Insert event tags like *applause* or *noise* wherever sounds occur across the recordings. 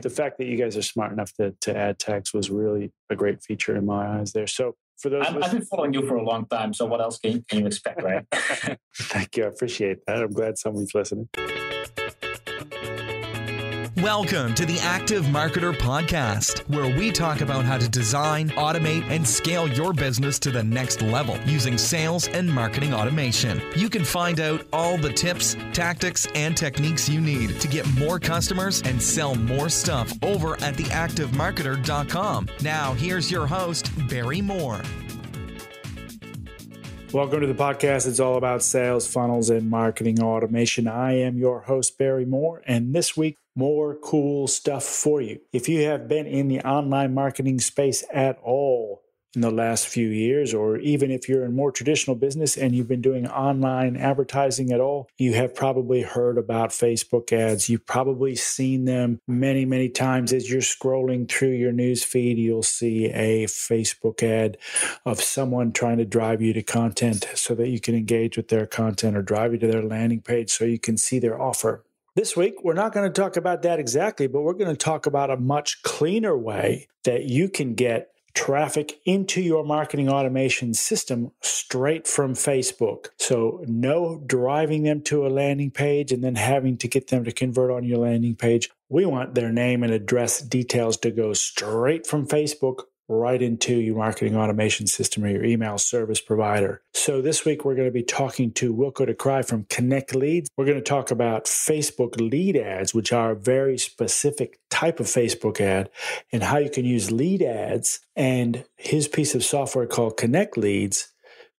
the fact that you guys are smart enough to, to add tags was really a great feature in my eyes there. So for those, I've, I've been following you for a long time. So what else can, can you expect, right? *laughs* Thank you. I appreciate that. I'm glad somebody's listening. Welcome to the Active Marketer Podcast, where we talk about how to design, automate, and scale your business to the next level using sales and marketing automation. You can find out all the tips, tactics, and techniques you need to get more customers and sell more stuff over at theactivemarketer.com. Now, here's your host, Barry Moore. Welcome to the podcast. It's all about sales, funnels, and marketing automation. I am your host, Barry Moore, and this week more cool stuff for you. If you have been in the online marketing space at all in the last few years, or even if you're in more traditional business and you've been doing online advertising at all, you have probably heard about Facebook ads. You've probably seen them many, many times as you're scrolling through your news feed. You'll see a Facebook ad of someone trying to drive you to content so that you can engage with their content or drive you to their landing page so you can see their offer. This week, we're not going to talk about that exactly, but we're going to talk about a much cleaner way that you can get traffic into your marketing automation system straight from Facebook. So, no driving them to a landing page and then having to get them to convert on your landing page. We want their name and address details to go straight from Facebook right into your marketing automation system or your email service provider. So this week we're going to be talking to Wilco de Kreij from Connect Leads. We're going to talk about Facebook lead ads, which are a very specific type of Facebook ad, and how you can use lead ads and his piece of software called Connect Leads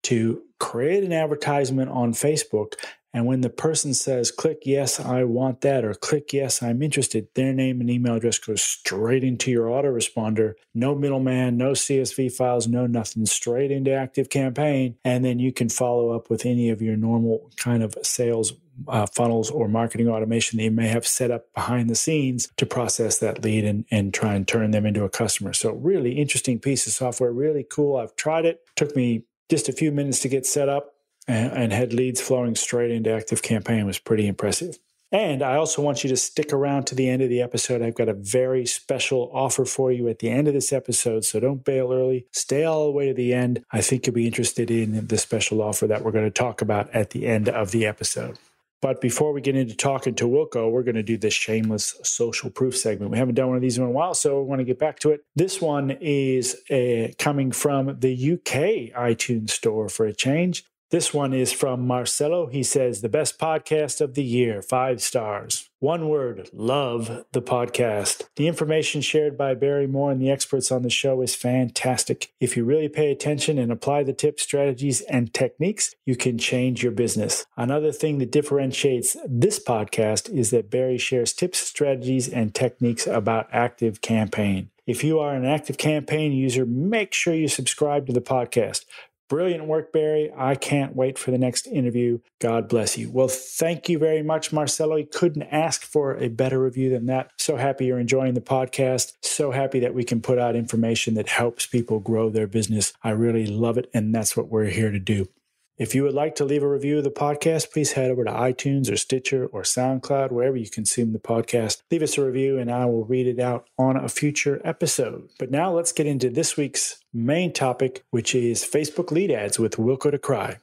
to create an advertisement on Facebook and when the person says, click yes, I want that, or click yes, I'm interested, their name and email address goes straight into your autoresponder. No middleman, no CSV files, no nothing, straight into Active Campaign. And then you can follow up with any of your normal kind of sales uh, funnels or marketing automation you may have set up behind the scenes to process that lead and, and try and turn them into a customer. So, really interesting piece of software, really cool. I've tried it. Took me just a few minutes to get set up and, and had leads flowing straight into Active Campaign was pretty impressive. And I also want you to stick around to the end of the episode. I've got a very special offer for you at the end of this episode. So don't bail early. Stay all the way to the end. I think you'll be interested in the special offer that we're going to talk about at the end of the episode. But before we get into talking to Wilco, we're going to do this shameless social proof segment. We haven't done one of these in a while, so we want to get back to it. This one is uh, coming from the UK iTunes store for a change. This one is from Marcelo. He says, The best podcast of the year, five stars. One word, love the podcast. The information shared by Barry Moore and the experts on the show is fantastic. If you really pay attention and apply the tips, strategies, and techniques, you can change your business. Another thing that differentiates this podcast is that Barry shares tips, strategies, and techniques about Active Campaign. If you are an Active Campaign user, make sure you subscribe to the podcast. Brilliant work, Barry. I can't wait for the next interview. God bless you. Well, thank you very much, Marcelo. You couldn't ask for a better review than that. So happy you're enjoying the podcast. So happy that we can put out information that helps people grow their business. I really love it. And that's what we're here to do. If you would like to leave a review of the podcast, please head over to iTunes or Stitcher or SoundCloud, wherever you consume the podcast. Leave us a review and I will read it out on a future episode. But now let's get into this week's main topic, which is Facebook lead ads with Wilco de Kreij.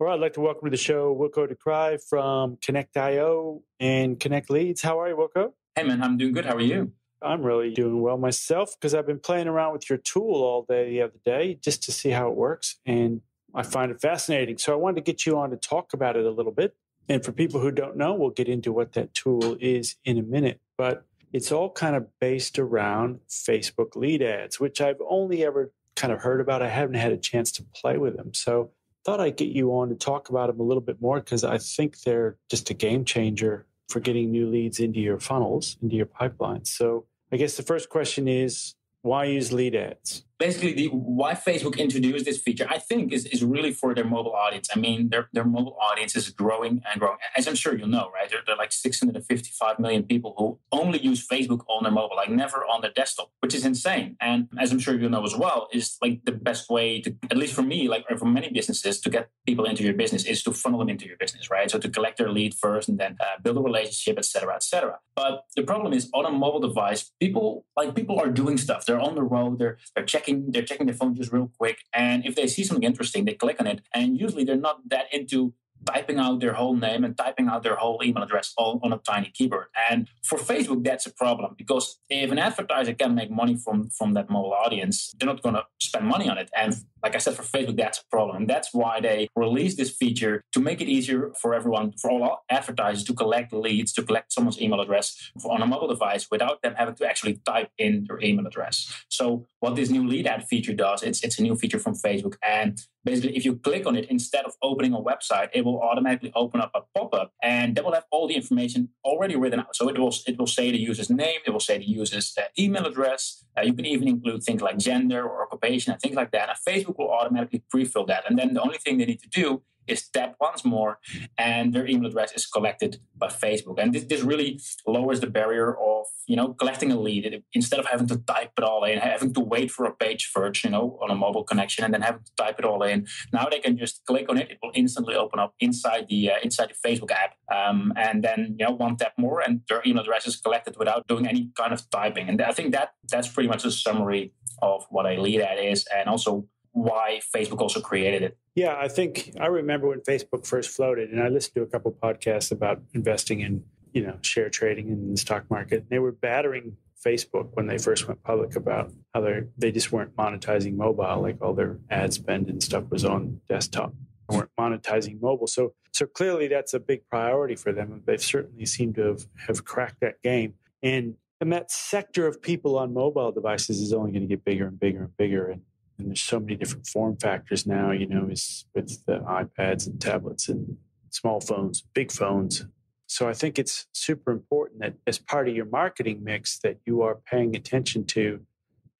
All right, I'd like to welcome to the show Wilco de Kreij from Connect.io and Connect Leads. How are you, Wilco? Hey, man, I'm doing good. How are you? I'm really doing well myself because I've been playing around with your tool all day the other day just to see how it works. And I find it fascinating. So I wanted to get you on to talk about it a little bit. And for people who don't know, we'll get into what that tool is in a minute. But it's all kind of based around Facebook lead ads, which I've only ever kind of heard about. I haven't had a chance to play with them. So thought I'd get you on to talk about them a little bit more because I think they're just a game changer for getting new leads into your funnels, into your pipelines. So I guess the first question is why use lead ads? Basically the why Facebook introduced this feature, I think, is, is really for their mobile audience. I mean, their, their mobile audience is growing and growing. As I'm sure you know, right? There, are like 655 million people who only use Facebook on their mobile, like never on their desktop, which is insane. And as I'm sure you know as well, is like the best way to, at least for me, like for many businesses, to get people into your business is to funnel them into your business, right? So to collect their lead first and then uh, build a relationship, etc., etc. But the problem is on a mobile device, people like people are doing stuff. They're on the road. They're they're checking they're checking their phone just real quick, and if they see something interesting, they click on it. And usually they're not that into typing out their whole name and typing out their whole email address all on a tiny keyboard. And for Facebook, that's a problem because if an advertiser can make money from from that mobile audience, they're not going to spend money on it. And like I said, for Facebook, that's a problem. And that's why they released this feature to make it easier for everyone, for all advertisers to collect leads, to collect someone's email address on a mobile device without them having to actually type in their email address. So what this new lead ad feature does, it's, it's a new feature from Facebook. And basically, if you click on it, instead of opening a website, it will automatically open up a pop-up and that will have all the information already written out. So it will, it will say the user's name, it will say the user's uh, email address. Uh, you can even include things like gender or occupation and things like that. And Facebook will automatically pre-fill that. And then the only thing they need to do is tap once more and their email address is collected by Facebook. And this, this really lowers the barrier of, you know, collecting a lead. Instead of having to type it all in, having to wait for a page first, you know, on a mobile connection and then having to type it all in. Now they can just click on it. It will instantly open up inside the uh, inside the Facebook app. Um, and then, you know, one tap more and their email address is collected without doing any kind of typing. And I think that that's pretty much a summary of what a lead ad is and also why Facebook also created it. Yeah, I think I remember when Facebook first floated, and I listened to a couple podcasts about investing in, you know, share trading in the stock market. They were battering Facebook when they first went public about how they they just weren't monetizing mobile, like all their ad spend and stuff was on desktop. They weren't monetizing mobile. So so clearly that's a big priority for them. And they've certainly seemed to have, have cracked that game. And and that sector of people on mobile devices is only going to get bigger and bigger and bigger. And and there's so many different form factors now you know is with the ipads and tablets and small phones big phones. So i think it's super important that as part of your marketing mix that you are paying attention to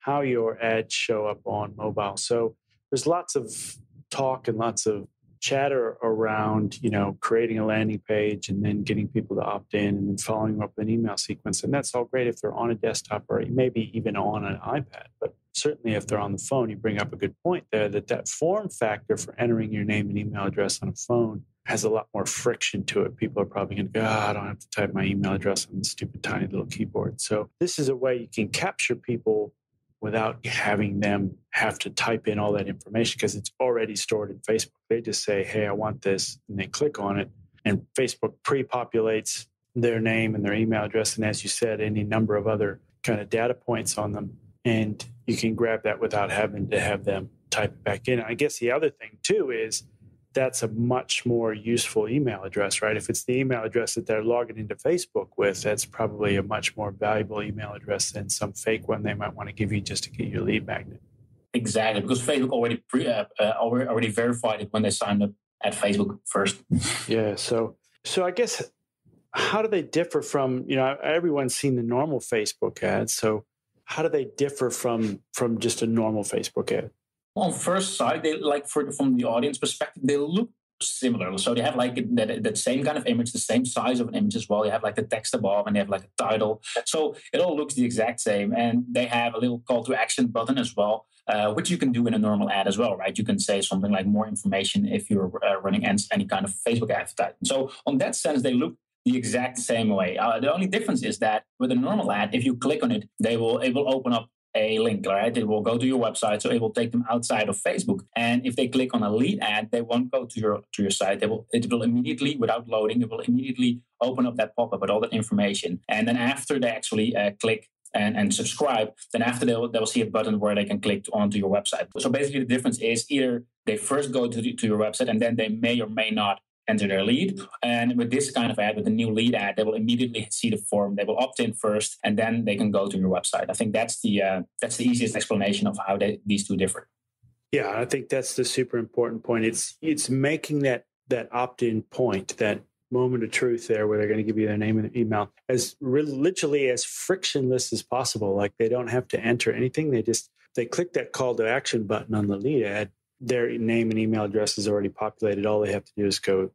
how your ads show up on mobile. So there's lots of talk and lots of chatter around you know creating a landing page and then getting people to opt in and then following up with an email sequence. And that's all great if they're on a desktop or maybe even on an ipad but certainly if they're on the phone, you bring up a good point there that that form factor for entering your name and email address on a phone has a lot more friction to it. People are probably going to go, oh, I don't have to type my email address on the stupid tiny little keyboard. So this is a way you can capture people without having them have to type in all that information because it's already stored in Facebook. They just say, hey, I want this, and they click on it, and Facebook pre populates their name and their email address. And as you said, any number of other kind of data points on them and you can grab that without having to have them type it back in. I guess the other thing too is that's a much more useful email address, right? If it's the email address that they're logging into Facebook with, that's probably a much more valuable email address than some fake one they might want to give you just to get your lead magnet. Exactly, because Facebook already pre, uh, uh, already verified it when they signed up at Facebook first. *laughs* yeah, so so I guess how do they differ from you know everyone's seen the normal Facebook ads, so how do they differ from from just a normal Facebook ad? On first sight, they like for from the audience perspective, they look similar. So they have like that, that same kind of image, the same size of an image as well. They have like the text above and they have like a title. So it all looks the exact same. And they have a little call to action button as well, uh, which you can do in a normal ad as well, right? You can say something like more information if you're uh, running any kind of Facebook advertising. So on that sense, they look the exact same way. Uh, the only difference is that with a normal ad, if you click on it, they will it will open up a link, right? It will go to your website, so it will take them outside of Facebook. And if they click on a lead ad, they won't go to your to your site. They will it will immediately, without loading, it will immediately open up that pop up with all that information. And then after they actually uh, click and, and subscribe, then after they will, they will see a button where they can click onto your website. So basically, the difference is either they first go to, the, to your website and then they may or may not enter their lead. And with this kind of ad, with the new lead ad, they will immediately see the form. They will opt in first, and then they can go to your website. I think that's the uh, that's the easiest explanation of how they, these two differ. Yeah, I think that's the super important point. It's it's making that that opt in point, that moment of truth there, where they're going to give you their name and email, as literally as frictionless as possible. Like they don't have to enter anything; they just they click that call to action button on the lead ad, their name and email address is already populated. All they have to do is go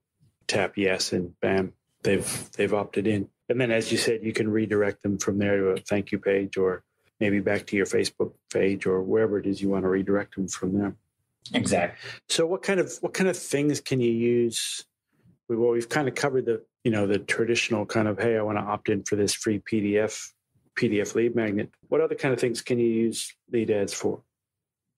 tap yes, and bam, they've they've opted in. And then, as you said, you can redirect them from there to a thank you page, or maybe back to your Facebook page, or wherever it is you want to redirect them from there. Exactly. So, what kind of what kind of things can you use? Well, we've kind of covered the you know the traditional kind of hey, I want to opt in for this free PDF PDF lead magnet. What other kind of things can you use lead ads for?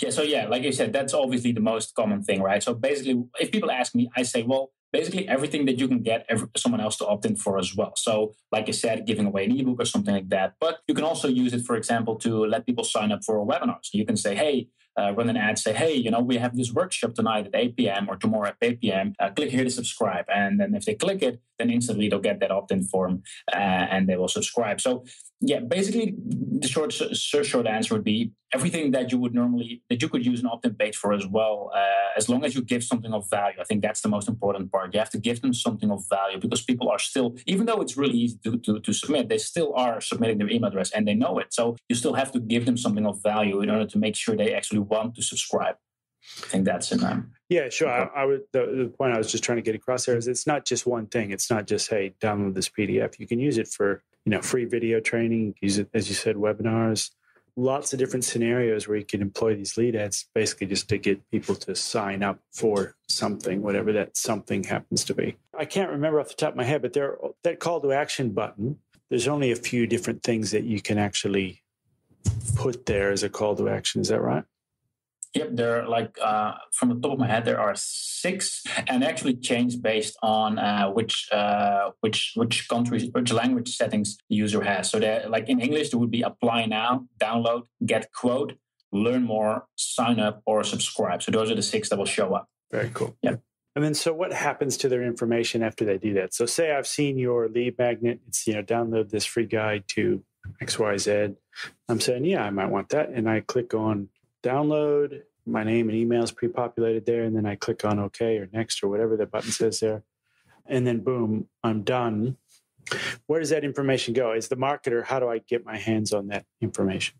Yeah, so yeah, like you said, that's obviously the most common thing, right? So basically, if people ask me, I say, well, basically everything that you can get every, someone else to opt in for as well. So, like I said, giving away an ebook or something like that. But you can also use it, for example, to let people sign up for a webinar. So you can say, hey, uh, run an ad, say, hey, you know, we have this workshop tonight at 8 p.m. or tomorrow at 8 p.m. Uh, click here to subscribe. And then if they click it, then instantly they'll get that opt in form uh, and they will subscribe. So, yeah, basically, the short, short answer would be everything that you would normally, that you could use an opt in page for as well, uh, as long as you give something of value. I think that's the most important part. You have to give them something of value because people are still, even though it's really easy to, to, to submit, they still are submitting their email address and they know it. So, you still have to give them something of value in order to make sure they actually want to subscribe. I think that's it, man. Yeah, sure. I, I would. The, the, point I was just trying to get across there is it's not just one thing. It's not just hey, download this PDF. You can use it for you know free video training. Use it as you said, webinars. Lots of different scenarios where you can employ these lead ads, basically just to get people to sign up for something, whatever that something happens to be. I can't remember off the top of my head, but there that call to action button. There's only a few different things that you can actually put there as a call to action. Is that right? Yep, there are like uh, from the top of my head, there are six, and actually change based on uh, which uh, which which countries, which language settings the user has. So, there, like in English, there would be apply now, download, get quote, learn more, sign up, or subscribe. So those are the six that will show up. Very cool. Yeah. And then, so what happens to their information after they do that? So, say I've seen your lead magnet. It's you know download this free guide to X Y Z. I'm saying, yeah, I might want that, and I click on download. My name and email is pre-populated there, and then I click on OK or next or whatever the button says there, and then boom, I'm done. Where does that information go? As the marketer, how do I get my hands on that information?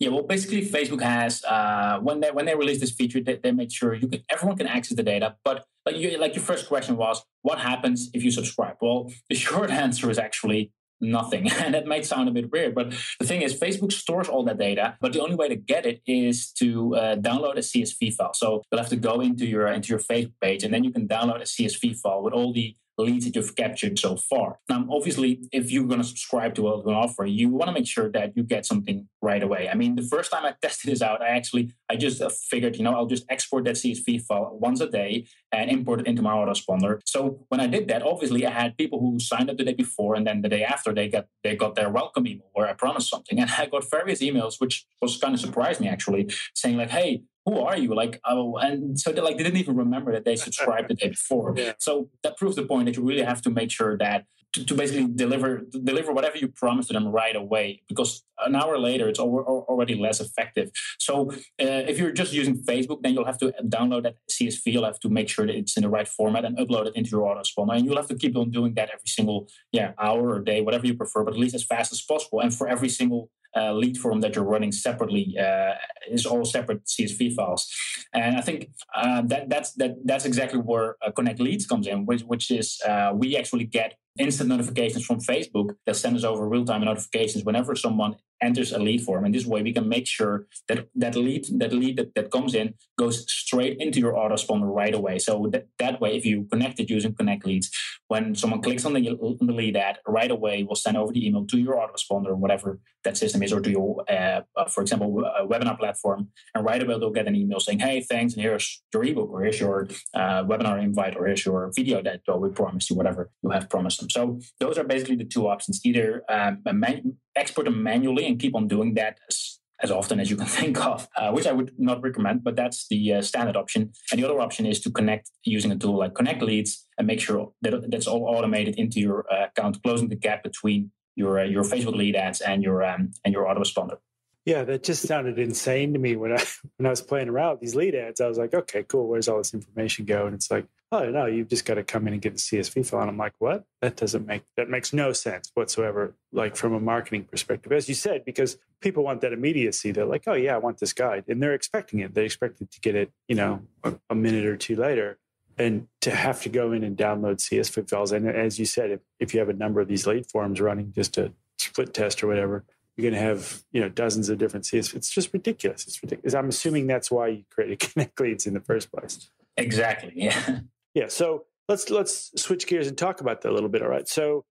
Yeah, well, basically, Facebook has uh, when they when they release this feature, they, they make sure you can everyone can access the data. But like you, like your first question was, what happens if you subscribe? Well, the *laughs* short answer is actually nothing. *laughs* And that might sound a bit weird, but the thing is, Facebook stores all that data, but the only way to get it is to uh, download a CSV file. So you'll have to go into your into your Facebook page, and then you can download a CSV file with all the leads that you've captured so far. Now, obviously, if you're going to subscribe to what offer, you want to make sure that you get something right away. I mean, the first time I *laughs* tested this out, I actually I just uh, figured, you know, I'll just export that CSV file once a day and import it into my autoresponder. So when I did that, obviously, I had people who signed up the day before, and then the day after, they got they got their welcome email where I promised something, *laughs* and I got various emails, which was kind of surprised me actually, saying like, "Hey, who are you? Like, oh, and so they like they didn't even remember that they subscribed the day before. *laughs* Yeah. So that proves the point that you really have to make sure that to, to basically deliver deliver whatever you promised to them right away, because an hour later it's already less effective. So uh, if you're just using Facebook, then you'll have to download that CSV. You'll have to make sure that it's in the right format and upload it into your autoresponder, and you'll have to keep on doing that every single yeah hour or day, whatever you prefer, but at least as fast as possible. And for every single uh, lead form that you're running separately uh, is all separate CSV files. And I think uh, that that's that that's exactly where uh, Connect Leads comes in, which which is uh, we actually get instant notifications from Facebook that send us over real time notifications whenever someone enters a lead form. And this way we can make sure that that lead, that lead that, that comes in goes straight into your autoresponder right away. So that, that way, if you connect it using Connect Leads, when someone clicks on the, on the lead ad, right away we'll send over the email to your autoresponder, or whatever that system is, or to your, uh, uh, for example, a webinar platform. And right away they'll get an email saying, hey, thanks, and here's your ebook, or here's your uh, webinar invite, or here's your video that we promised you, whatever you have promised them. So those are basically the two options, either um, man- export them manually and keep on doing that as, as often as you can *laughs* think of, uh, which I would not recommend, but that's the uh, standard option. And the other option is to connect using a tool like Connect Leads and make sure that that's all automated into your uh, account, closing the gap between your uh, your Facebook lead ads and your um, and your autoresponder. Yeah, that just sounded insane to me when I *laughs* when I was playing around with these lead ads. I was like, okay, cool. Where's all this information go? And it's like, oh no, you've just got to come in and get the CSV file. And I'm like, what? That doesn't make that makes no sense whatsoever. Like from a marketing perspective, as you said, because people want that immediacy. They're like, oh yeah, I want this guide, and they're expecting it. They expected to get it, you know, a, a minute or two later. And to have to go in and download CSV files, and as you said, if, if you have a number of these lead forms running, just a split test or whatever, you're going to have you know dozens of different CSV. It's just ridiculous. It's ridiculous. I'm assuming that's why you created *laughs* Connect Leads in the first place. Exactly. Yeah. Yeah. So let's let's switch gears and talk about that a little bit. All right. So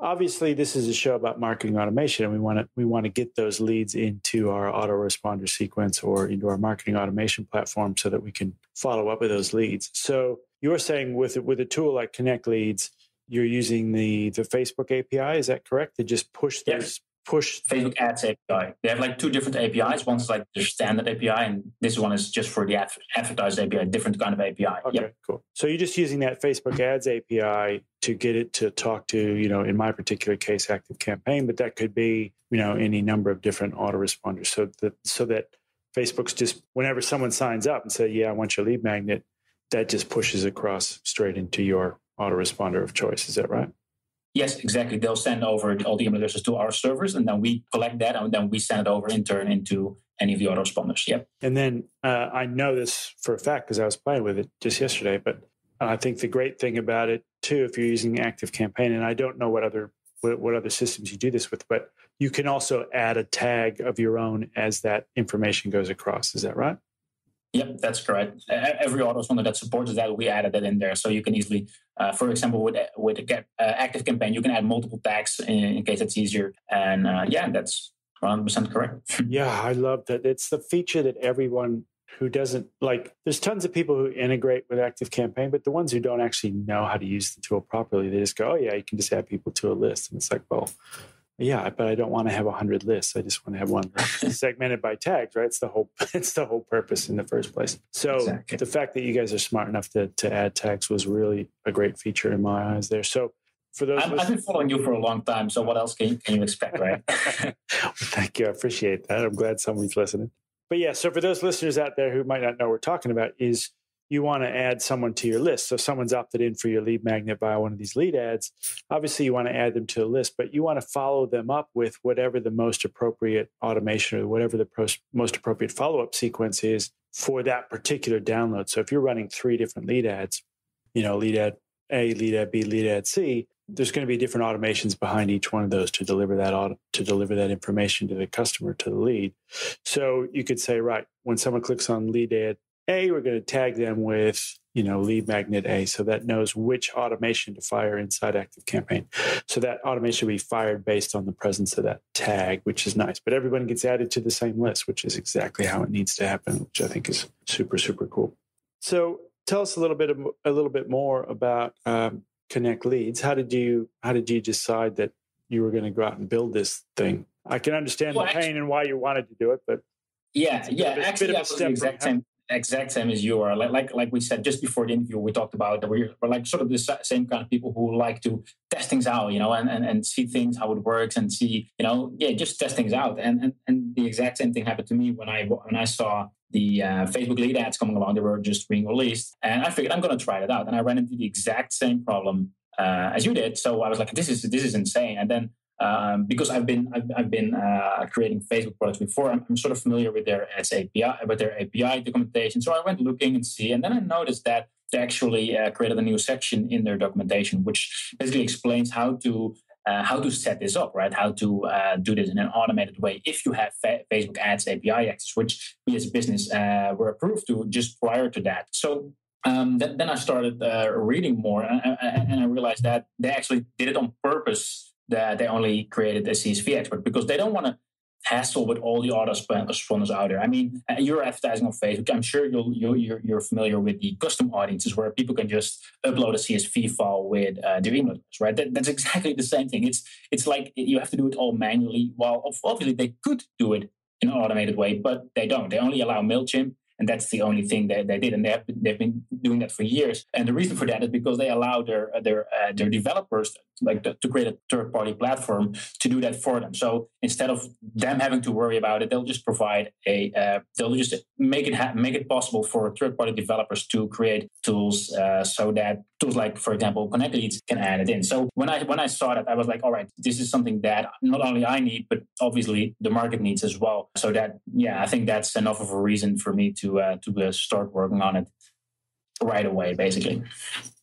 obviously this is a show about marketing automation and we want to we want to get those leads into our autoresponder sequence or into our marketing automation platform so that we can follow up with those leads. So you're saying with with a tool like Connect Leads, you're using the the Facebook API, is that correct? To just push those push Facebook Ads API. They have like two different APIs. One's like their standard API, and this one is just for the ad- advertised API, different kind of API. Okay, yep. cool. So you're just using that Facebook Ads API to get it to talk to, you know, in my particular case, Active Campaign, but that could be, you know, any number of different autoresponders. So that so that Facebook's just whenever someone signs up and say, "Yeah, I want your lead magnet," that just pushes across straight into your autoresponder of choice. Is that right? Yes, exactly. They'll send over all the email addresses to our servers, and then we collect that, and then we send it over in turn into any of the autoresponders. Yep. And then uh, I know this for a fact because I was playing with it just yesterday. But I think the great thing about it too, if you're using Active Campaign, and I don't know what other what, what other systems you do this with, but you can also add a tag of your own as that information goes across. Is that right? Yep, that's correct. Every autoresponder that supports that, we added it in there, so you can easily, uh, for example, with with a uh, active campaign, you can add multiple tags in, in case it's easier. And uh, yeah, that's 100 percent correct. *laughs* yeah, I love that. It's the feature that everyone who doesn't like. There's tons of people who integrate with Active Campaign, but the ones who don't actually know how to use the tool properly, they just go, "Oh yeah, you can just add people to a list," and it's like, well yeah, but I don't want to have a hundred lists. I just want to have one *laughs* segmented by tags, right? It's the whole *laughs* it's the whole purpose in the first place. So exactly. the fact that you guys are smart enough to to add tags was really a great feature in my eyes there. So for those I've, I've been following you for a long time, so what else can you, can you expect, right? *laughs* Thank you. I appreciate that. I'm glad somebody's listening. But yeah, so for those listeners out there who might not know what we're talking about is you want to add someone to your list. So someone's opted in for your lead magnet via one of these lead ads, obviously you want to add them to the list, but you want to follow them up with whatever the most appropriate automation or whatever the most appropriate follow-up sequence is for that particular download. So if you're running three different lead ads, you know, lead ad A, lead ad B, lead ad C, there's going to be different automations behind each one of those to deliver that auto, to deliver that information to the customer to the lead. So you could say, right, when someone clicks on lead ad a, we're going to tag them with, you know, lead magnet A. So that knows which automation to fire inside Active Campaign. So that automation will be fired based on the presence of that tag, which is nice. But everyone gets added to the same list, which is exactly how it needs to happen, which I think is super, super cool. So tell us a little bit, a little bit more about um, Connect Leads. How did you, how did you decide that you were going to go out and build this thing? I can understand well, the pain actually, and why you wanted to do it, but yeah, yeah, actually, that was the exact same exact same as you are. Like, like, like we said just before the interview, we talked about that we're, we're like sort of the same kind of people who like to test things out, you know, and, and, and see things, how it works and see, you know, yeah, just test things out. And, and, and the exact same thing happened to me when I, when I saw the uh, Facebook lead ads coming along, they were just being released. And I figured I'm going to try it out. And I ran into the exact same problem uh, as you did. So I was like, this is, this is insane. And then um, because I've been I've, I've been uh, creating Facebook products before. I'm, I'm, sort of familiar with their API with their API documentation. So I went looking and see, and then I noticed that they actually uh, created a new section in their documentation, which basically explains how to uh, how to set this up, right? How to uh, do this in an automated way if you have fa- Facebook Ads API access, which we as a business uh, were approved to just prior to that. So um, th- then I started uh, reading more, and, and I realized that they actually did it on purpose that they only created a CSV expert because they don't want to hassle with all the other responders out there. I mean, uh, you're advertising on Facebook. I'm sure you'll, you're, you're familiar with the custom audiences where people can just upload a CSV file with uh, their email address, right? That, that's *laughs* exactly the same thing. It's it's like you have to do it all manually. While obviously they could do it in an automated way, but they don't. They only allow Mailchimp and that's the only thing that they did, and they have they've been doing that for years. And the reason for that is because they allow their their uh, their developers like to create a third party platform to do that for them. So instead of them having to worry about it, they'll just provide a uh, they'll just make it ha- make it possible for third party developers to create tools uh, so that tools like for example Connect Leads can add it in. So when I when I saw that, I was like, all right, this is something that not only I need, but obviously the market needs as well. So that yeah, I think that's enough of a reason for me to uh, to uh, start working on it right away, basically.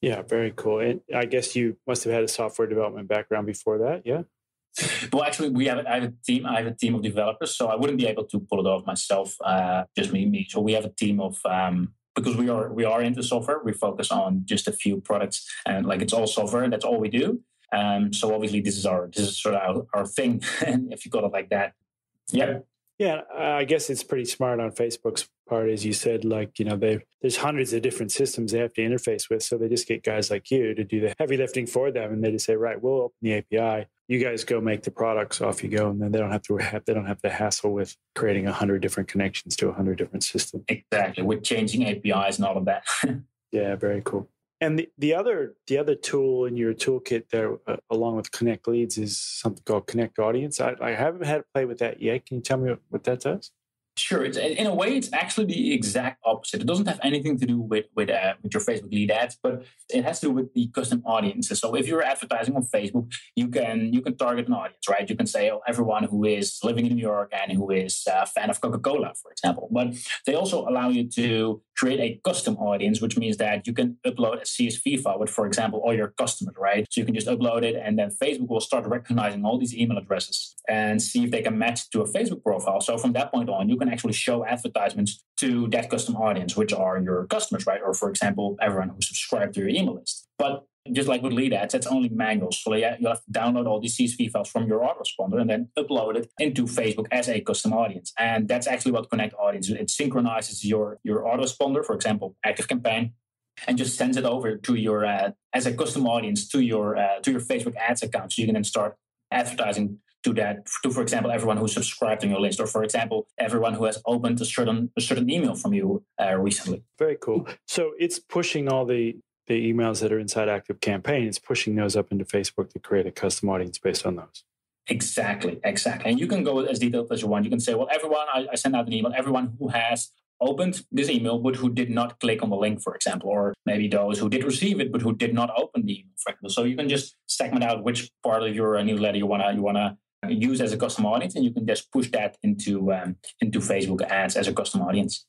Yeah, very cool. And I guess you must have had a software development background before that, yeah? Well, actually, we have I have a team. I have a team of developers, so I wouldn't be able to pull it off myself. Uh, just me, me. So we have a team of um, because we are we are into software. We focus on just a few products, and like it's all software. That's all we do. Um, so obviously, this is our this is sort of our, our thing. and *laughs* if you got it like that, yeah. Yeah, I guess it's pretty smart on Facebook's part, as you said. Like, you know, they there's hundreds of different systems they have to interface with, so they just get guys like you to do the heavy lifting for them, and they just say, right, we'll open the API. You guys go make the products. Off you go, and then they don't have to have they don't have to hassle with creating a hundred different connections to a hundred different systems. Exactly, with changing APIs and all of that. *laughs* yeah, very cool. And the, the other the other tool in your toolkit there, uh, along with Connect Leads, is something called Connect Audience. I, I haven't had to play with that yet. Can you tell me what that does? Sure. It's, in a way, it's actually the exact opposite. It doesn't have anything to do with with, uh, with your Facebook lead ads, but it has to do with the custom audiences. So if you're advertising on Facebook, you can you can target an audience, right? You can say, oh, everyone who is living in New York and who is a fan of Coca Cola, for example. But they also allow you to create a custom audience, which means that you can upload a CSV file with, for example, all your customers, right? So you can just upload it, and then Facebook will start recognizing all these email addresses and see if they can match to a Facebook profile. So from that point on, you can can actually show advertisements to that custom audience, which are your customers, right? Or for example, everyone who subscribed to your email list. But just like with lead ads, that's only manual. So yeah, you have to download all these CSV files from your autoresponder and then upload it into Facebook as a custom audience. And that's actually what Connect Audience. It synchronizes your your autoresponder, for example, Active Campaign, and just sends it over to your uh, as a custom audience to your uh, to your Facebook ads account. So you can then start advertising to that to for example everyone who's subscribed on your list or for example everyone who has opened a certain a certain email from you uh, recently. Very cool. So it's pushing all the the emails that are inside active campaign. It's pushing those up into facebook to create a custom audience based on those. Exactly exactly. And you can go as detailed as you want. You can say well everyone I, I send out an email. Everyone who has opened this email but who did not click on the link for example or maybe those who did receive it but who did not open the email for example. So you can just segment out which part of your newsletter you want to you want to use as a custom audience, and you can just push that into um, into Facebook ads as a custom audience.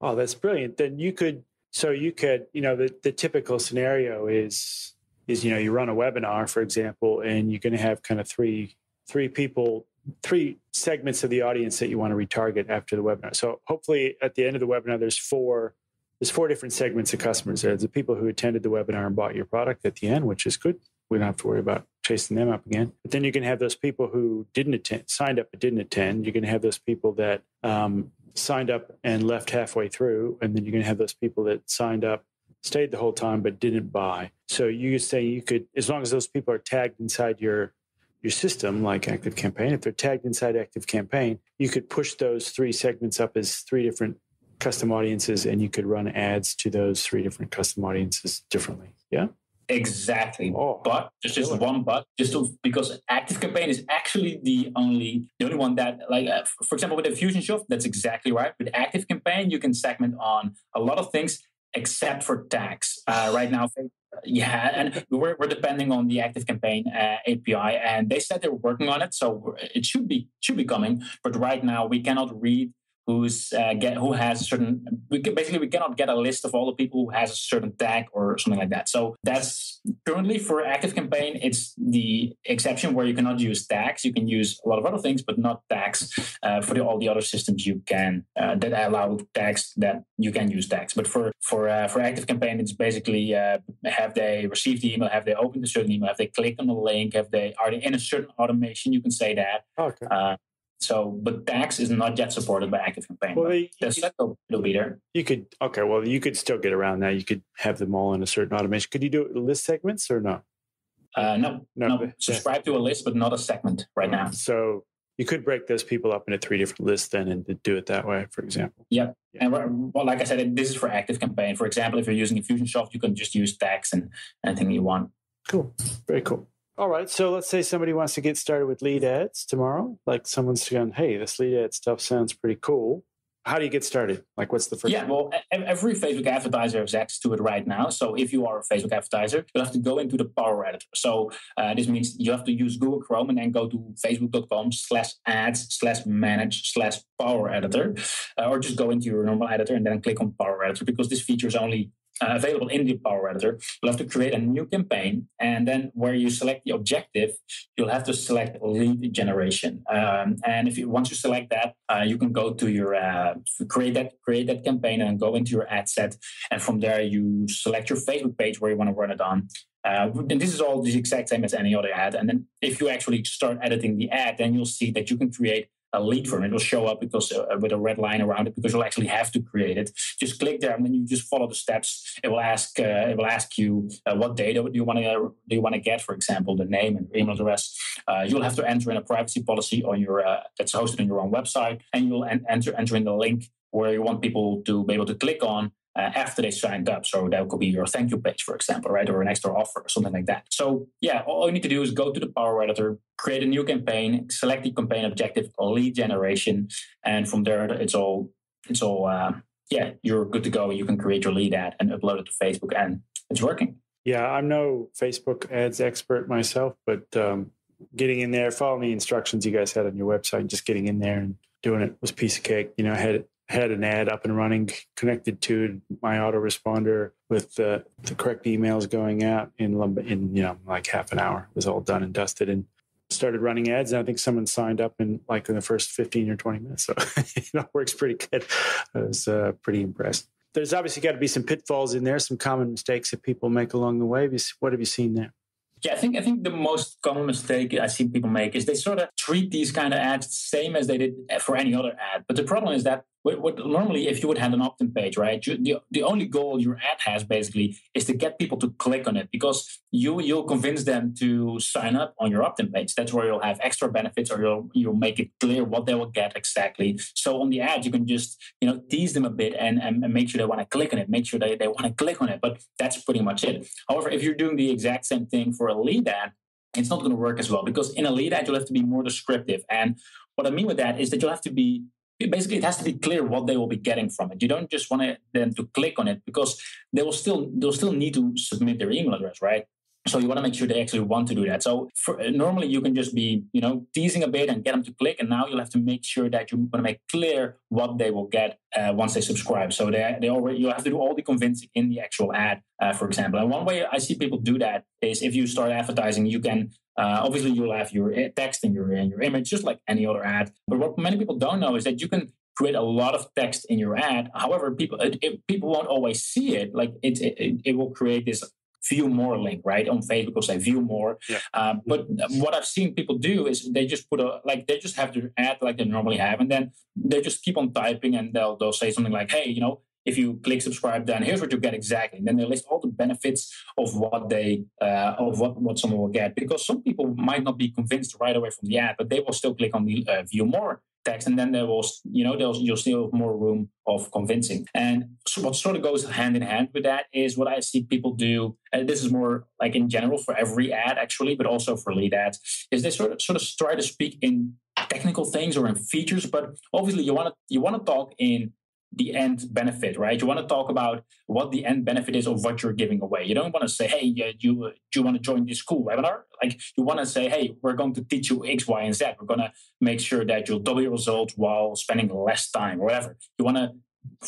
Oh, that's brilliant. Then you could so you could you know the the typical scenario is is you know you run a webinar for example, and you're going to have kind of three three people three segments of the audience that you want to retarget after the webinar. So hopefully at the end of the webinar, there's four there's four different segments of customers. There's the people who attended the webinar and bought your product at the end, which is good. We don't have to worry about chasing them up again. But then you can have those people who didn't attend, signed up but didn't attend. You can have those people that um, signed up and left halfway through, and then going to have those people that signed up, stayed the whole time but didn't buy. So you say you could, as long as those people are tagged inside your your system, like Active Campaign, if they're tagged inside Active Campaign, you could push those three segments up as three different custom audiences, and you could run ads to those three different custom audiences differently. Yeah. Exactly. Oh, but just just one but just to, because active campaign is actually the only the only one that like uh, for example with the Infusionsoft that's exactly right. With active campaign you can segment on a lot of things except for tags. Uh, right now, yeah, and we're, we're depending on the active campaign uh, API, and they said they're working on it, so it should be should be coming. But right now we cannot read who's uh, get who has a certain we can, basically we cannot get a list of all the people who has a certain tag or something like that. So that's currently for active campaign it's the exception where you cannot use tags. You can use a lot of other things but not tags uh, for the, all the other systems you can uh, that allow tags that you can use tags. But for for uh, for active campaign it's basically uh, have they received the email? Have they opened a certain email? Have they clicked on the link? Have they are they in a certain automation? You can say that. Okay. Uh, so, but tags is not yet supported by ActiveCampaign. Well, they, the set will, be there. You could okay. Well, you could still get around that. You could have them all in a certain automation. Could you do list segments or no? Uh, no, no, no. Subscribe to a list, but not a segment right now. So you could break those people up into three different lists then and do it that way, for example. Yep. Yeah. And well, like I said, this is for active campaign. For example, if you're using Infusionsoft, you can just use tags and anything you want. Cool. Very cool. All right. So let's say somebody wants to get started with lead ads tomorrow. Like someone's going, hey, this lead ad stuff sounds pretty cool how do you get started? Like, what's the first? Yeah, well, every Facebook advertiser has access to it right now. So if you are a Facebook advertiser, you have to go into the Power Editor. So uh, this means you have to use Google Chrome and then go to facebook.com slash ads slash manage slash Power Editor, uh, or just go into your normal editor and then click on Power Editor because this feature is only uh, available in the Power Editor, you'll have to create a new campaign. And then where you select the objective, you'll have to select lead generation. Um, and if you once you select that, uh, you can go to your uh, create that create that campaign and go into your ad set. And from there, you select your Facebook page where you want to run it on. Uh, and this is all the exact same as any other ad. And then if you actually start editing the ad, then you'll see that you can create a lead form. It will show up because uh, with a red line around it because you'll actually have to create it. Just click there and then you just follow the steps. It will ask uh, it will ask you uh, what data do you want to do you want to get, for example, the name and email address. Uh, you'll have to enter in a privacy policy on your uh, that's hosted on your own website, and you'll en- enter enter in the link where you want people to be able to click on uh, after they signed up. So that could be your thank you page, for example, right? Or an extra offer or something like that. So yeah, all you need to do is go to the Power Editor, create a new campaign, select the campaign objective, lead generation, and from there it's all it's all uh, yeah, you're good to go. You can create your lead ad and upload it to Facebook, and it's working. Yeah, I'm no Facebook ads expert myself, but um, getting in there, following the instructions you guys had on your website, just getting in there and doing it was piece of cake. You know, I had had an ad up and running connected to my autoresponder with the, the correct emails going out in in you know like half an hour. It was all done and dusted and started running ads. And I think someone signed up in like in the first fifteen or twenty minutes. So *laughs* you know, it works pretty good. I was uh, pretty impressed. There's obviously got to be some pitfalls in there, some common mistakes that people make along the way. What have you seen there? Yeah, I think I think the most common mistake I see people make is they sort of treat these kind of ads the same as they did for any other ad. But the problem is that what, what, normally if you would have an opt-in page right you, the, the only goal your ad has basically is to get people to click on it because you you'll convince them to sign up on your opt-in page. That's where you'll have extra benefits or you'll you'll make it clear what they will get exactly. So on the ad you can just you know tease them a bit and, and, and make sure they want to click on it make sure they, they want to click on it but that's pretty much it. However if you're doing the exact same thing for a lead ad it's not going to work as well because in a lead ad you'll have to be more descriptive. And what i mean with that is that you'll have to be basically it has to be clear what they will be getting from it. You don't just want them to click on it because they will still they'll still need to submit their email address right so you want to make sure they actually want to do that. So for, normally you can just be, you know, teasing a bit and get them to click. And now you'll have to make sure that you want to make clear what they will get uh, once they subscribe. So they, they already, you'll have to do all the convincing in the actual ad, uh, for example. And one way I see people do that is if you start advertising, you can, uh, obviously you'll have your text and your, and your image, just like any other ad. But what many people don't know is that you can create a lot of text in your ad. However, people it, it, people won't always see it. Like it, it, it will create this view more link, right? On Facebook, will say view more. Yeah. Um, but what I've seen people do is they just put a like they just have their ad like they normally have, and then they just keep on typing, and they'll they'll say something like, "Hey, you know." If you click subscribe, then here's what you get exactly. And then they list all the benefits of what they uh, of what, what someone will get. Because some people might not be convinced right away from the ad, but they will still click on the uh, view more text, and then there was, you know, there's you'll still have more room of convincing. And so what sort of goes hand in hand with that is what I see people do. And this is more like in general for every ad, actually, but also for lead ads, is they sort of sort of try to speak in technical things or in features, but obviously you want to you want to talk in the end benefit, right? You want to talk about what the end benefit is of what you're giving away. You don't want to say, "Hey, you do you want to join this cool webinar?" Like you want to say, "Hey, we're going to teach you X, Y, and Z. We're going to make sure that you'll double your results while spending less time, or whatever." You want to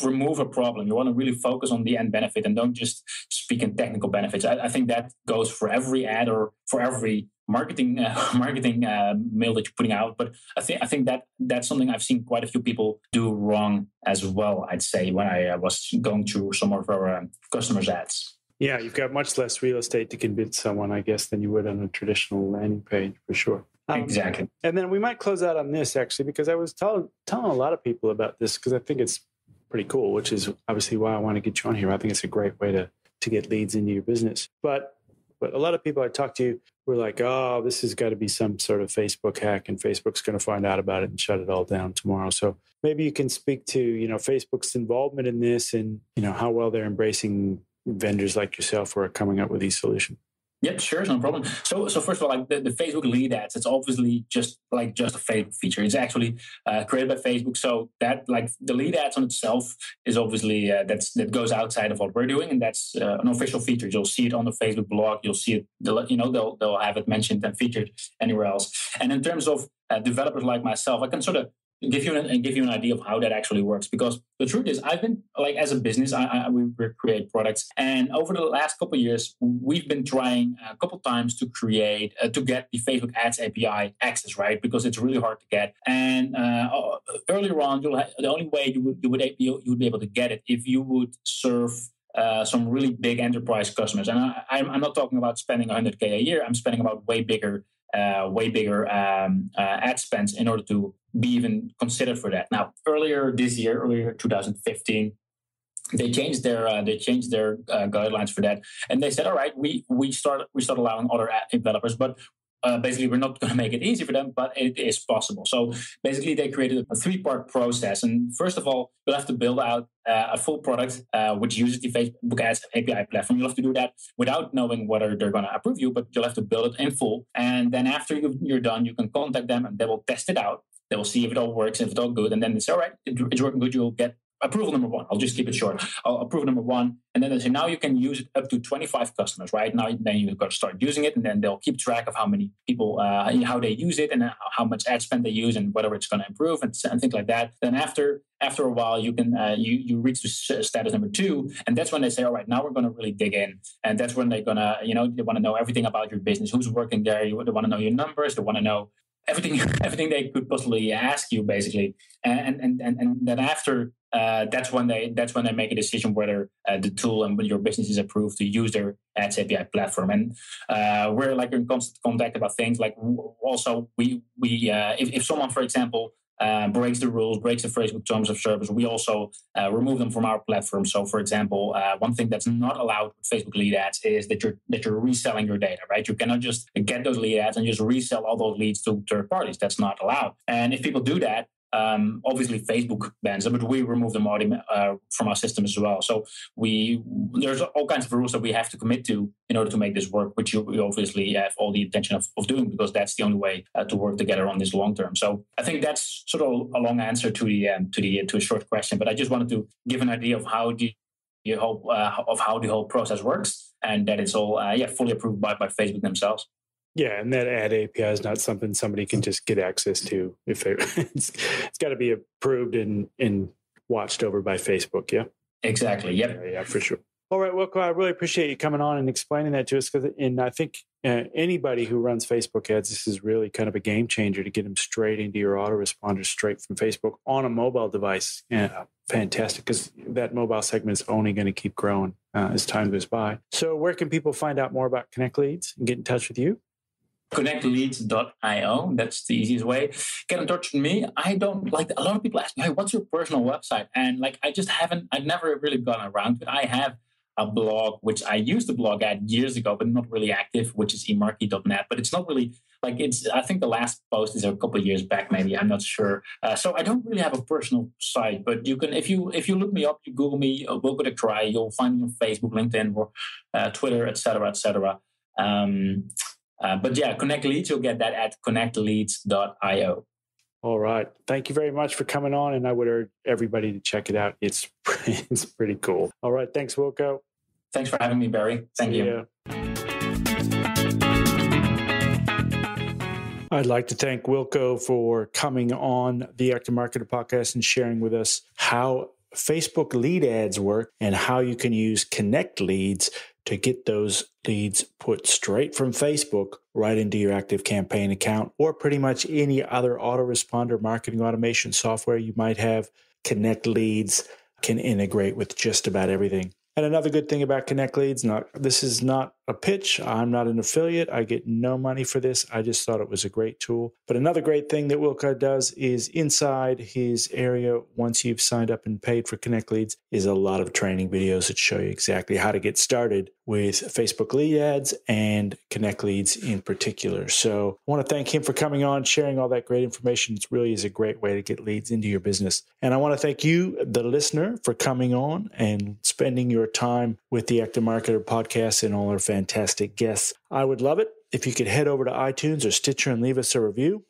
remove a problem. You want to really focus on the end benefit and don't just speak in technical benefits. I, I think that goes for every ad or for every marketing *laughs* uh, marketing uh, mail that you're putting out. But I think I think that that's something I've seen quite a few people do wrong as well. I'd say when I uh, was going through some of our um, customers' ads. Yeah, you've got much less real estate to convince someone, I guess, than you would on a traditional landing page for sure. Um, exactly. And then we might close out on this actually, because I was telling telling a lot of people about this because I think it's pretty cool, which is obviously why I want to get you on here. I think it's a great way to to get leads into your business. But but a lot of people I talk to were like, "Oh, this has got to be some sort of Facebook hack, and Facebook's going to find out about it and shut it all down tomorrow." So maybe you can speak to you know Facebook's involvement in this, and you know how well they're embracing vendors like yourself who are coming up with these solutions. Yep, sure, no problem. So, so first of all, like the, the Facebook lead ads, it's obviously just like just a Facebook feature. It's actually uh, created by Facebook, so that like the lead ads on itself is obviously uh, that's that goes outside of what we're doing, and that's uh, an official feature. You'll see it on the Facebook blog. You'll see it. You know, they'll they'll have it mentioned and featured anywhere else. And in terms of uh, developers like myself, I can sort of give you an, and give you an idea of how that actually works. Because the truth is, I've been like as a business, I, I we create products, and over the last couple years, we've been trying a couple times to create uh, to get the Facebook Ads API access, right? Because it's really hard to get. And uh, earlier on, you'll the only way you would you would you would be able to get it if you would serve uh, some really big enterprise customers. And I, am not talking about spending 100K a year. I'm spending about way bigger uh, way bigger um, uh, ad spends in order to be even considered for that. Now, earlier this year, earlier 2015, they changed their uh, they changed their uh, guidelines for that, and they said, "All right, we we start we start allowing other developers, but uh, basically we're not going to make it easy for them, but it is possible. So basically, they created a three part process. And first of all, you'll have to build out uh, a full product uh, which uses the Facebook Ads API platform. You'll have to do that without knowing whether they're going to approve you, but you'll have to build it in full. And then after you're done, you can contact them and they will test it out. They will see if it all works, if it's all good, and then they say, all right, it's working good. You'll get approval number one. I'll just keep it short. I'll approve number one, and then they say now you can use it up to 25 customers. Right now, then you've got to start using it, and then they'll keep track of how many people, uh, how they use it, and how much ad spend they use, and whether it's going to improve, and, and, things like that. Then after after a while, you can uh, you you reach the status number two, and that's when they say, all right, now we're going to really dig in, and that's when they're gonna you know they want to know everything about your business, who's working there, they want to know your numbers, they want to know everything *laughs* everything they could possibly ask you basically and and and, and then after uh, that's when they that's when they make a decision whether uh, the tool and your business is approved to use their ads API platform. And uh, we're like in constant contact about things like also we we uh, if, if someone for example uh, breaks the rules, breaks the Facebook terms of service, we also uh, remove them from our platform. So, for example, uh, one thing that's not allowed with Facebook lead ads is that you're that you're reselling your data, right? You cannot just get those lead ads and just resell all those leads to third parties. That's not allowed. And if people do that, um, obviously, Facebook bans them, but we remove them uh, from our system as well. So we there's all kinds of rules that we have to commit to in order to make this work, which you, obviously have all the intention of, of doing because that's the only way uh, to work together on this long term. So I think that's sort of a long answer to the um, to the to a short question, but I just wanted to give an idea of how the you hope uh, of how the whole process works and that it's all uh, yeah fully approved by, by Facebook themselves. Yeah, and that ad API is not something somebody can just get access to. If it, *laughs* it's, it's got to be approved and and watched over by Facebook. Yeah, exactly. Yep. Yeah, yeah, for sure. All right, well, I really appreciate you coming on and explaining that to us. Because, and I think uh, anybody who runs Facebook ads, this is really kind of a game changer to get them straight into your autoresponder straight from Facebook on a mobile device. Yeah, fantastic. Because that mobile segment is only going to keep growing uh, as time goes by. So, where can people find out more about Connect Leads and get in touch with you? connectleads.io. That's the easiest way. Get in touch with me. I don't like a lot of people ask me, hey, what's your personal website? And like, I just haven't, I've never really gone around to it. I have a blog, which I used to blog at years ago, but not really active, which is emarkey.net. But it's not really like it's, I think the last post is a couple years back, maybe. I'm not sure. Uh, so I don't really have a personal site, but you can, if you, if you look me up, you Google me, uh, we'll a try. You'll find me on Facebook, LinkedIn, or uh, Twitter, etc., etc. Um, uh, but yeah, Connect Leads, you'll get that at connectleads.io. All right. Thank you very much for coming on. And I would urge everybody to check it out. It's, *laughs* it's pretty cool. All right. Thanks, Wilco. Thanks for having me, Barry. Thank See you. Ya. I'd like to thank Wilco for coming on the Active Marketer podcast and sharing with us how Facebook lead ads work and how you can use Connect Leads to get those leads put straight from Facebook right into your ActiveCampaign account or pretty much any other autoresponder marketing automation software you might have. Connect Leads can integrate with just about everything. And another good thing about Connect Leads, not this is not a pitch. I'm not an affiliate. I get no money for this. I just thought it was a great tool. But another great thing that Wilco does is inside his area, once you've signed up and paid for Connect Leads, is a lot of training videos that show you exactly how to get started with Facebook lead ads and Connect Leads in particular. So I want to thank him for coming on, sharing all that great information. It really is a great way to get leads into your business. And I want to thank you, the listener, for coming on and spending your time with the Active Marketer podcast and all our fantastic guests. I would love it if you could head over to iTunes or Stitcher and leave us a review.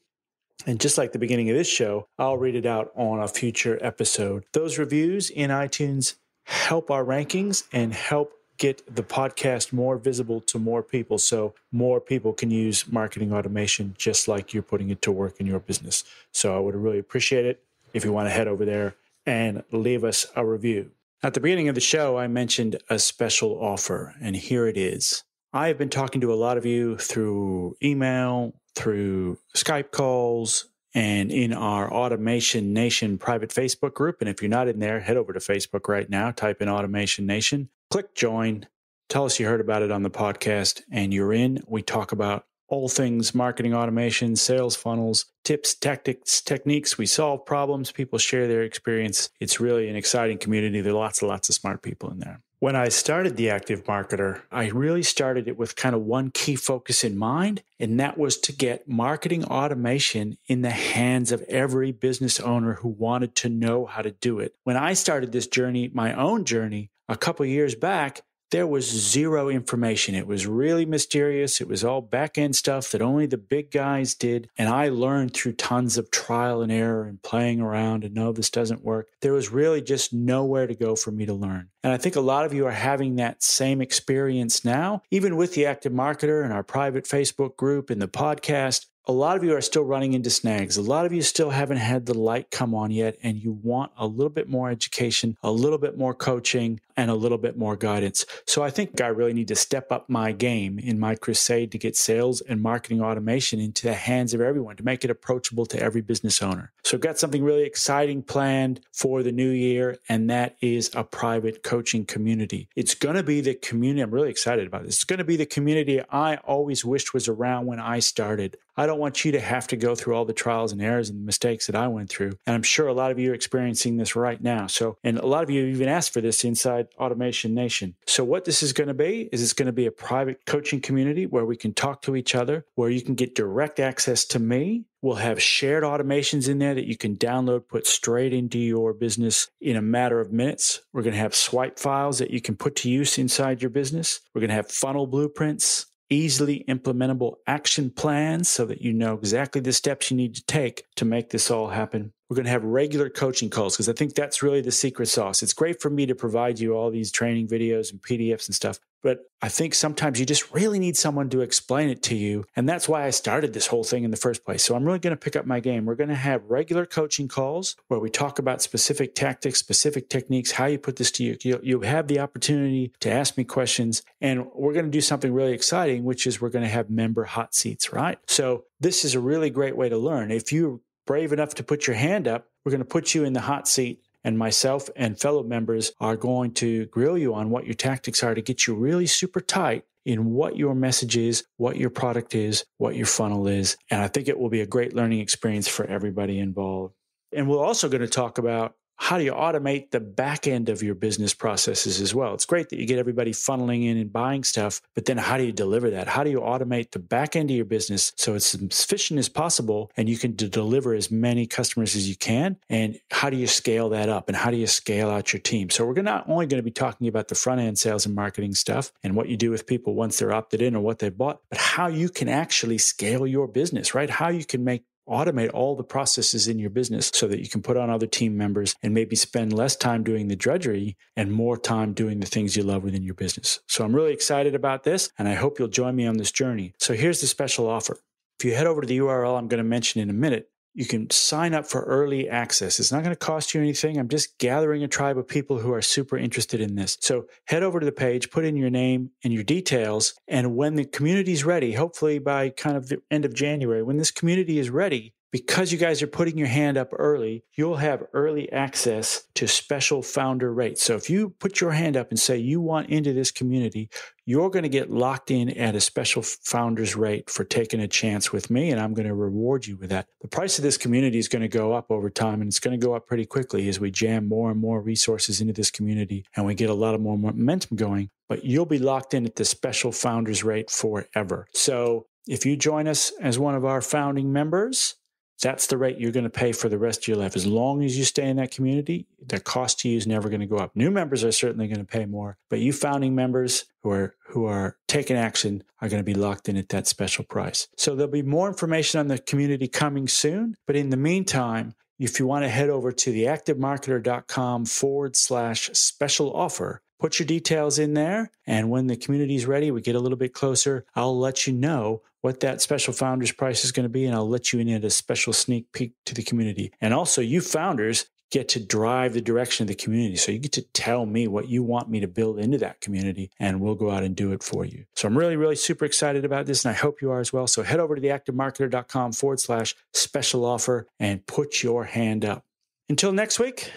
And just like the beginning of this show, I'll read it out on a future episode. Those reviews in iTunes help our rankings and help get the podcast more visible to more people so more people can use marketing automation just like you're putting it to work in your business. So I would really appreciate it if you want to head over there and leave us a review. At the beginning of the show, I mentioned a special offer, and here it is. I have been talking to a lot of you through email, through Skype calls, and in our Automation Nation private Facebook group. And if you're not in there, head over to Facebook right now, type in Automation Nation, click join, tell us you heard about it on the podcast, and you're in. We talk about all things marketing automation, sales funnels, tips, tactics, techniques. We solve problems. People share their experience. It's really an exciting community. There are lots and lots of smart people in there. When I started The Active Marketer, I really started it with kind of one key focus in mind, and that was to get marketing automation in the hands of every business owner who wanted to know how to do it. When I started this journey, my own journey, a couple years back, there was zero information. It was really mysterious. It was all back end stuff that only the big guys did. And I learned through tons of trial and error and playing around and no, this doesn't work. There was really just nowhere to go for me to learn. And I think a lot of you are having that same experience now, even with the active marketer and our private Facebook group and the podcast a lot of you are still running into snags. A lot of you still haven't had the light come on yet, and you want a little bit more education, a little bit more coaching, and a little bit more guidance. So I think I really need to step up my game in my crusade to get sales and marketing automation into the hands of everyone to make it approachable to every business owner. So I've got something really exciting planned for the new year, and that is a private coaching community. It's going to be the community. I'm really excited about this. It's going to be the community I always wished was around when I started. I don't want you to have to go through all the trials and errors and mistakes that I went through. And I'm sure a lot of you are experiencing this right now. So, and a lot of you have even asked for this inside Automation Nation. So, what this is going to be is it's going to be a private coaching community where we can talk to each other, where you can get direct access to me. We'll have shared automations in there that you can download, put straight into your business in a matter of minutes. We're going to have swipe files that you can put to use inside your business. We're going to have funnel blueprints easily implementable action plans so that you know exactly the steps you need to take to make this all happen. We're going to have regular coaching calls because I think that's really the secret sauce. It's great for me to provide you all these training videos and PDFs and stuff, but I think sometimes you just really need someone to explain it to you. And that's why I started this whole thing in the first place. So I'm really going to pick up my game. We're going to have regular coaching calls where we talk about specific tactics, specific techniques, how you put this to you. You, you have the opportunity to ask me questions. And we're going to do something really exciting, which is we're going to have member hot seats, right? So this is a really great way to learn. If you're brave enough to put your hand up, we're going to put you in the hot seat and myself and fellow members are going to grill you on what your tactics are to get you really super tight in what your message is, what your product is, what your funnel is. And I think it will be a great learning experience for everybody involved. And we're also going to talk about how do you automate the back end of your business processes as well? It's great that you get everybody funneling in and buying stuff, but then how do you deliver that? How do you automate the back end of your business so it's as efficient as possible and you can deliver as many customers as you can? And how do you scale that up? And how do you scale out your team? So we're not only going to be talking about the front end sales and marketing stuff and what you do with people once they're opted in or what they bought, but how you can actually scale your business, right? How you can make automate all the processes in your business so that you can put on other team members and maybe spend less time doing the drudgery and more time doing the things you love within your business. So I'm really excited about this and I hope you'll join me on this journey. So here's the special offer. If you head over to the URL I'm going to mention in a minute, you can sign up for early access. It's not going to cost you anything. I'm just gathering a tribe of people who are super interested in this. So head over to the page, put in your name and your details. And when the community is ready, hopefully by kind of the end of January, when this community is ready, because you guys are putting your hand up early, you'll have early access to special founder rates. So if you put your hand up and say you want into this community, you're going to get locked in at a special founder's rate for taking a chance with me, and I'm going to reward you with that. The price of this community is going to go up over time, and it's going to go up pretty quickly as we jam more and more resources into this community and we get a lot of more momentum going. But you'll be locked in at the special founder's rate forever. So if you join us as one of our founding members, that's the rate you're going to pay for the rest of your life. As long as you stay in that community, the cost to you is never going to go up. New members are certainly going to pay more, but you founding members who are who are taking action are going to be locked in at that special price. So there'll be more information on the community coming soon. But in the meantime, if you want to head over to theactivemarketer.com forward slash special offer, put your details in there. And when the community is ready, we get a little bit closer, I'll let you know what that special founders price is going to be. And I'll let you in at a special sneak peek to the community. And also, you founders get to drive the direction of the community. So you get to tell me what you want me to build into that community, and we'll go out and do it for you. So I'm really, really super excited about this, and I hope you are as well. So head over to theactivemarketer.com forward slash special offer and put your hand up. Until next week,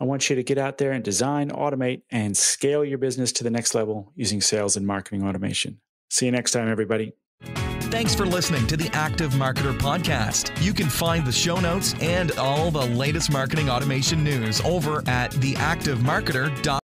I want you to get out there and design, automate, and scale your business to the next level using sales and marketing automation. See you next time, everybody. Thanks for listening to the Active Marketer Podcast. You can find the show notes and all the latest marketing automation news over at theactivemarketer.com.